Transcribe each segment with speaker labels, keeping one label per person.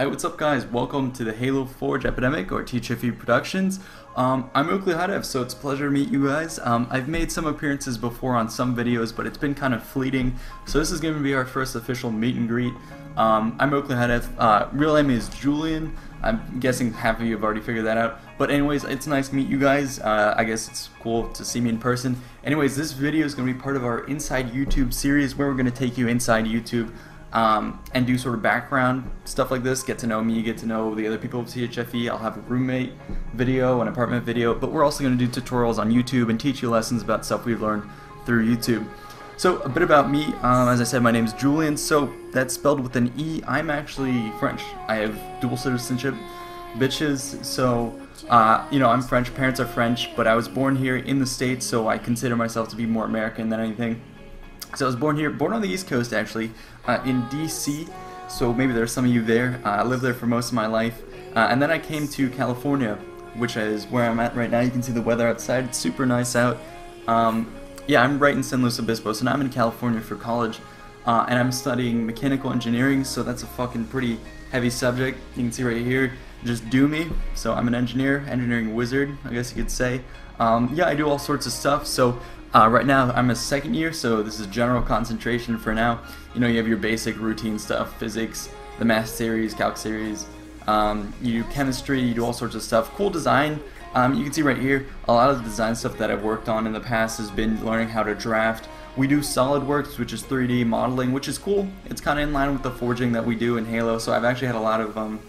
Speaker 1: Hey, what's up, guys? Welcome to the Halo Forge Epidemic or THFE Productions. Um, I'm Oakley HiDef, so it's a pleasure to meet you guys. Um, I've made some appearances before on some videos, but it's been kind of fleeting. So this is going to be our first official meet and greet. Um, I'm Oakley HiDef. Uh, real name is Julian. I'm guessing half of you have already figured that out. But anyways, it's nice to meet you guys. Uh, I guess it's cool to see me in person. Anyways, this video is going to be part of our Inside YouTube series where we're going to take you inside YouTube um, and do sort of background stuff like this, get to know me, get to know the other people of THFE. I'll have a roommate video, an apartment video, but we're also going to do tutorials on YouTube and teach you lessons about stuff we've learned through YouTube. So a bit about me, um, as I said, my name is Julian, so that's spelled with an E. I'm actually French. I have dual citizenship, bitches, so, uh, you know, I'm French, parents are French, but I was born here in the States, so I consider myself to be more American than anything. So I was born here, born on the East Coast actually, uh, in DC. So maybe there's some of you there. Uh, I lived there for most of my life, uh, and then I came to California, which is where I'm at right now. You can see the weather outside; it's super nice out. Um, yeah, I'm right in San Luis Obispo, so now I'm in California for college, uh, and I'm studying mechanical engineering. So that's a fucking pretty heavy subject. You can see right here, just do me. So I'm an engineer, engineering wizard, I guess you could say. Um, yeah, I do all sorts of stuff. So uh, right now, I'm a second year, so this is general concentration for now. You know, you have your basic routine stuff, physics, the math series, calc series. Um, you do chemistry, you do all sorts of stuff. Cool design. Um, you can see right here, a lot of the design stuff that I've worked on in the past has been learning how to draft. We do SolidWorks, which is 3D modeling, which is cool. It's kind of in line with the forging that we do in Halo, so I've actually had a lot of um,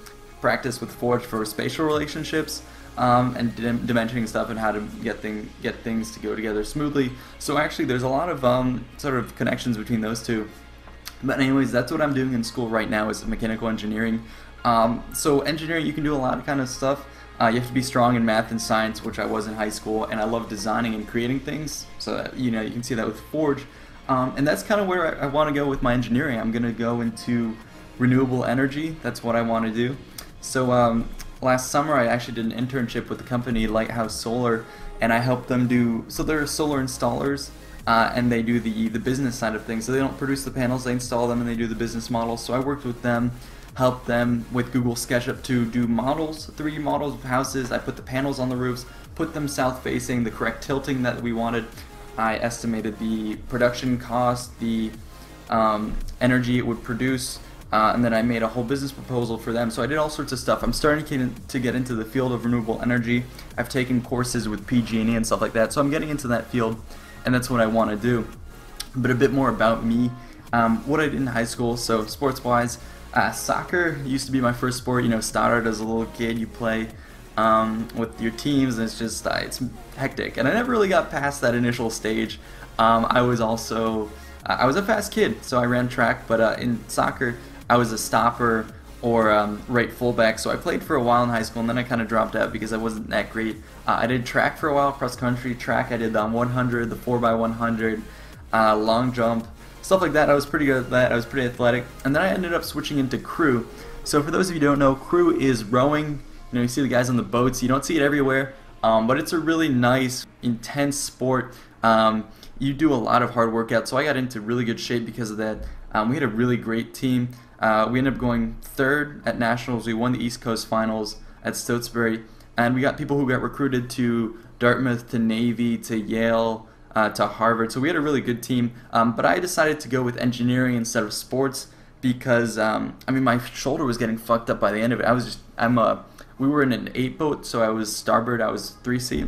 Speaker 1: practice with Forge for spatial relationships um, and dim- dimensioning stuff and how to get thing get things to go together smoothly. So actually, there's a lot of um, sort of connections between those two. But anyways, that's what I'm doing in school right now is mechanical engineering. Um, so engineering, you can do a lot of kind of stuff. Uh, you have to be strong in math and science, which I was in high school, and I love designing and creating things. So that, you know you can see that with Forge, um, and that's kind of where I, I want to go with my engineering. I'm going to go into renewable energy. That's what I want to do. So um, last summer I actually did an internship with the company Lighthouse Solar, and I helped them do. So they're solar installers, uh, and they do the the business side of things. So they don't produce the panels, they install them, and they do the business models. So I worked with them, helped them with Google SketchUp to do models, 3D models of houses. I put the panels on the roofs, put them south facing, the correct tilting that we wanted. I estimated the production cost, the um, energy it would produce uh, and then I made a whole business proposal for them. So I did all sorts of stuff. I'm starting to get into the field of renewable energy. I've taken courses with PG&E and stuff like that. So I'm getting into that field, and that's what I want to do. But a bit more about me, um, what I did in high school. So sports-wise, uh, soccer used to be my first sport. You know, started as a little kid. You play um, with your teams, and it's just uh, it's hectic. And I never really got past that initial stage. Um, I was also uh, I was a fast kid, so I ran track. But uh, in soccer, I was a stopper or um, right fullback. So I played for a while in high school, and then I kind of dropped out because I wasn't that great. Uh, I did track for a while, cross country track. I did the 100, the 4x100, uh, long jump, stuff like that. I was pretty good at that. I was pretty athletic, and then I ended up switching into crew. So for those of you who don't know, crew is rowing. You know, you see the guys on the boats. You don't see it everywhere, um, but it's a really nice, intense sport. Um, you do a lot of hard workouts. So I got into really good shape because of that. Um, we had a really great team. Uh, we ended up going third at nationals. We won the East Coast Finals at Stotesbury, and we got people who got recruited to Dartmouth, to Navy, to Yale, uh, to Harvard. So we had a really good team. Um, but I decided to go with engineering instead of sports because um, I mean my shoulder was getting fucked up by the end of it. I was just I'm a we were in an eight boat, so I was starboard. I was three seat.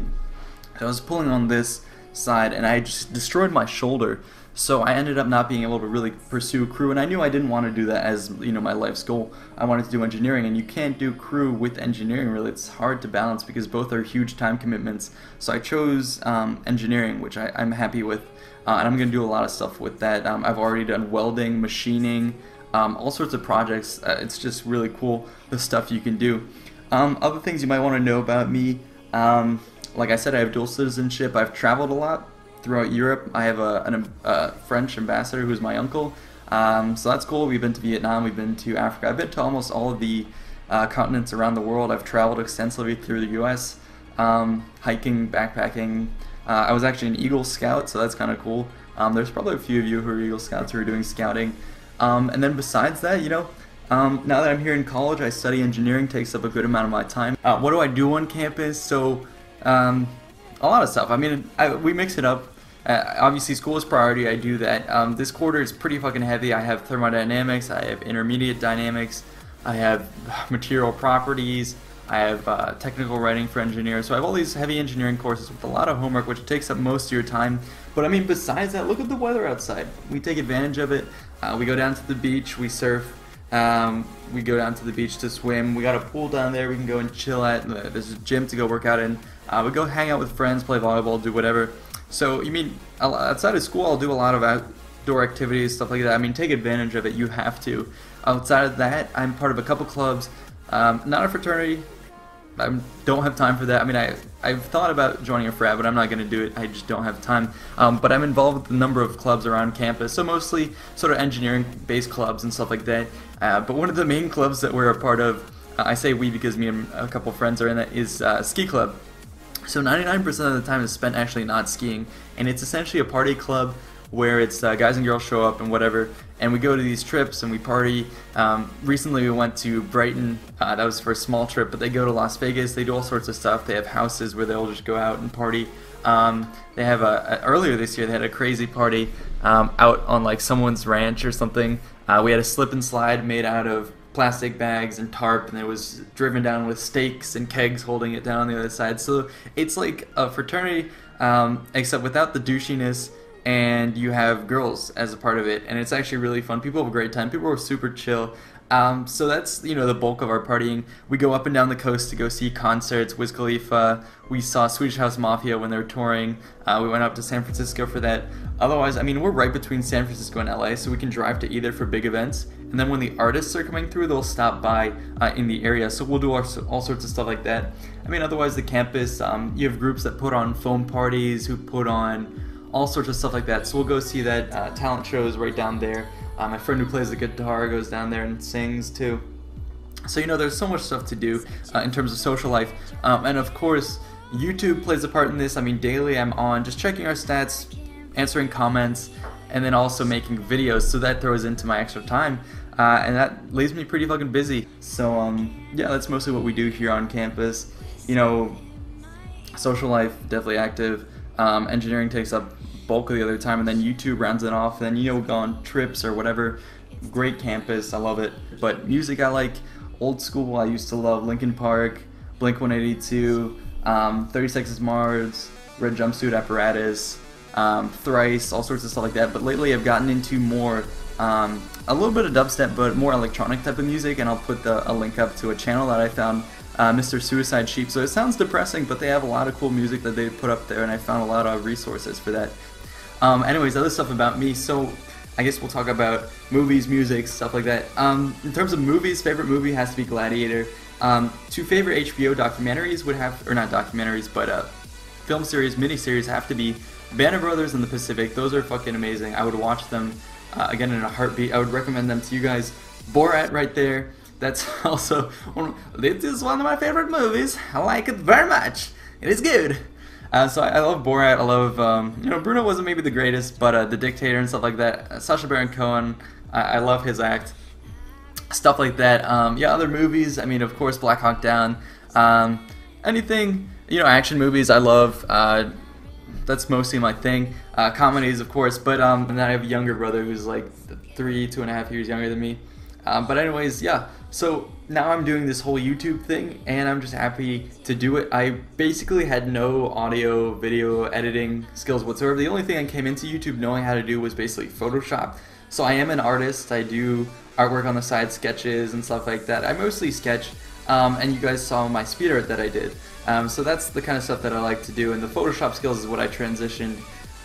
Speaker 1: So I was pulling on this side, and I just destroyed my shoulder. So I ended up not being able to really pursue crew, and I knew I didn't want to do that as you know my life's goal. I wanted to do engineering, and you can't do crew with engineering. Really, it's hard to balance because both are huge time commitments. So I chose um, engineering, which I, am happy with, uh, and I'm going to do a lot of stuff with that. Um, I've already done welding, machining, um, all sorts of projects. Uh, it's just really cool the stuff you can do. Um, other things you might want to know about me. Um, like I said, I have dual citizenship. I've traveled a lot throughout Europe. I have a, an, a French ambassador who's my uncle. Um, so that's cool. We've been to Vietnam, we've been to Africa. I've been to almost all of the uh, continents around the world. I've traveled extensively through the U.S., um, hiking, backpacking. Uh, I was actually an Eagle Scout, so that's kind of cool. Um, there's probably a few of you who are Eagle Scouts who are doing scouting. Um, and then besides that, you know, Um, now that I'm here in college, I study engineering, takes up a good amount of my time. Uh, what do I do on campus? So, um, a lot of stuff. I mean, I, we mix it up. Uh, obviously, school is priority. I do that. Um, this quarter is pretty fucking heavy. I have thermodynamics. I have intermediate dynamics. I have material properties. I have uh, technical writing for engineers. So I have all these heavy engineering courses with a lot of homework, which takes up most of your time. But I mean, besides that, look at the weather outside. We take advantage of it. Uh, we go down to the beach. We surf. Um, we go down to the beach to swim. We got a pool down there we can go and chill at. There's a gym to go work out in. Uh, we go hang out with friends, play volleyball, do whatever. So you mean outside of school, I'll do a lot of outdoor activities, stuff like that. I mean, take advantage of it. You have to. Outside of that, I'm part of a couple clubs. Um, not a fraternity. I don't have time for that. I mean, I I've thought about joining a frat, but I'm not going to do it. I just don't have time. Um, but I'm involved with a number of clubs around campus, so mostly sort of engineering-based clubs and stuff like that. Uh, but one of the main clubs that we're a part of, uh, I say we because me and a couple friends are in that, is uh, ski club. So 99% of the time is spent actually not skiing, and it's essentially a party club where it's uh, guys and girls show up and whatever, and we go to these trips and we party. Um, recently, we went to Brighton. Uh, that was for a small trip, but they go to Las Vegas. They do all sorts of stuff. They have houses where they'll just go out and party. Um, they have a, a, earlier this year they had a crazy party um, out on like someone's ranch or something. Uh, we had a slip and slide made out of plastic bags and tarp, and it was driven down with stakes and kegs holding it down on the other side. So it's like a fraternity, um, except without the douchiness, and you have girls as a part of it, and it's actually really fun. People have a great time. People are super chill. Um, so that's you know the bulk of our partying. We go up and down the coast to go see concerts. Wiz Khalifa. We saw Swedish House Mafia when they were touring. Uh, we went up to San Francisco for that. Otherwise, I mean, we're right between San Francisco and LA, so we can drive to either for big events. And then when the artists are coming through, they'll stop by uh, in the area. So we'll do all, all, sorts of stuff like that. I mean, otherwise, the campus, um, you have groups that put on foam parties, who put on all sorts of stuff like that. So we'll go see that uh, talent shows right down there. Uh, my friend who plays the guitar goes down there and sings too. So you know, there's so much stuff to do uh, in terms of social life, um, and of course, YouTube plays a part in this. I mean, daily I'm on just checking our stats, answering comments, and then also making videos. So that throws into my extra time. Uh, and that leaves me pretty fucking busy. So um, yeah, that's mostly what we do here on campus. You know, social life definitely active. Um, engineering takes up bulk of the other time, and then YouTube rounds it off. And then you know, go on trips or whatever. Great campus, I love it. But music, I like old school. I used to love Linkin Park, Blink 182, um, 30 Seconds Mars, Red Jumpsuit Apparatus, um, Thrice, all sorts of stuff like that. But lately, I've gotten into more. Um, a little bit of dubstep, but more electronic type of music, and I'll put the, a link up to a channel that I found uh, Mr. Suicide Sheep. So it sounds depressing, but they have a lot of cool music that they put up there, and I found a lot of resources for that. Um, anyways, other stuff about me. So I guess we'll talk about movies, music, stuff like that. Um, in terms of movies, favorite movie has to be Gladiator. Um, two favorite HBO documentaries would have, or not documentaries, but uh, film series, miniseries have to be Band of Brothers and The Pacific. Those are fucking amazing. I would watch them uh, again in a heartbeat. I would recommend them to you guys. Borat right there. That's also one, this is one of my favorite movies. I like it very much. It is good. Uh, so I, I, love Borat. I love, um, you know, Bruno wasn't maybe the greatest, but uh, The Dictator and stuff like that. Uh, Sacha Baron Cohen, I, I, love his act. Stuff like that. Um, yeah, other movies. I mean, of course, Black Hawk Down. Um, anything, you know, action movies. I love. Uh, that's mostly my thing. Uh, comedies, of course, but um, and then I have a younger brother who's like three, two and a half years younger than me. Um, but anyways, yeah. So now I'm doing this whole YouTube thing and I'm just happy to do it. I basically had no audio, video editing skills whatsoever. The only thing I came into YouTube knowing how to do was basically Photoshop. So I am an artist. I do artwork on the side, sketches and stuff like that. I mostly sketch um, and you guys saw my speed art that I did. Um, so that's the kind of stuff that I like to do and the Photoshop skills is what I transitioned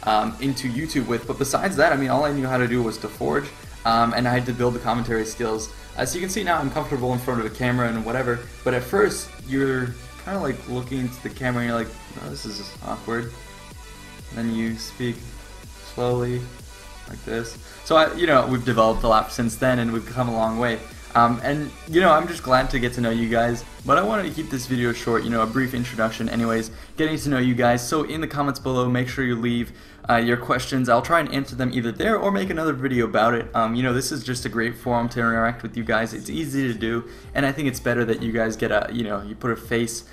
Speaker 1: um, into YouTube with. But besides that, I mean, all I knew how to do was to forge um, and I had to build the commentary skills. As you can see now, I'm comfortable in front of a camera and whatever, but at first, you're kind of like looking into the camera and you're like, oh, this is awkward. And then you speak slowly, like this. So, I, you know, we've developed a lot since then and we've come a long way. Um, and, you know, I'm just glad to get to know you guys. But I wanted to keep this video short, you know, a brief introduction anyways, getting to know you guys. So in the comments below, make sure you leave uh, your questions. I'll try and answer them either there or make another video about it. Um, you know, this is just a great forum to interact with you guys. It's easy to do, and I think it's better that you guys get a, you know, you put a face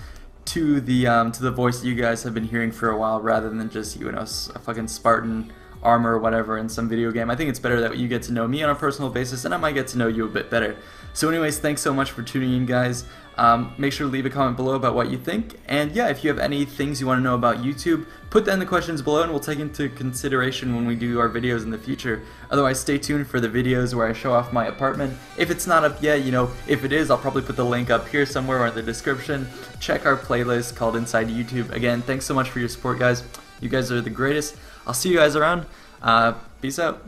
Speaker 1: to the um, to the voice that you guys have been hearing for a while rather than just you know a fucking Spartan armor or whatever in some video game. I think it's better that you get to know me on a personal basis and I might get to know you a bit better. So anyways, thanks so much for tuning in guys. Um, make sure to leave a comment below about what you think. And yeah, if you have any things you want to know about YouTube, put that in the questions below and we'll take into consideration when we do our videos in the future. Otherwise, stay tuned for the videos where I show off my apartment. If it's not up yet, you know, if it is, I'll probably put the link up here somewhere or in the description. Check our playlist called Inside YouTube. Again, thanks so much for your support, guys. You guys are the greatest. I'll see you guys around. Uh, peace out.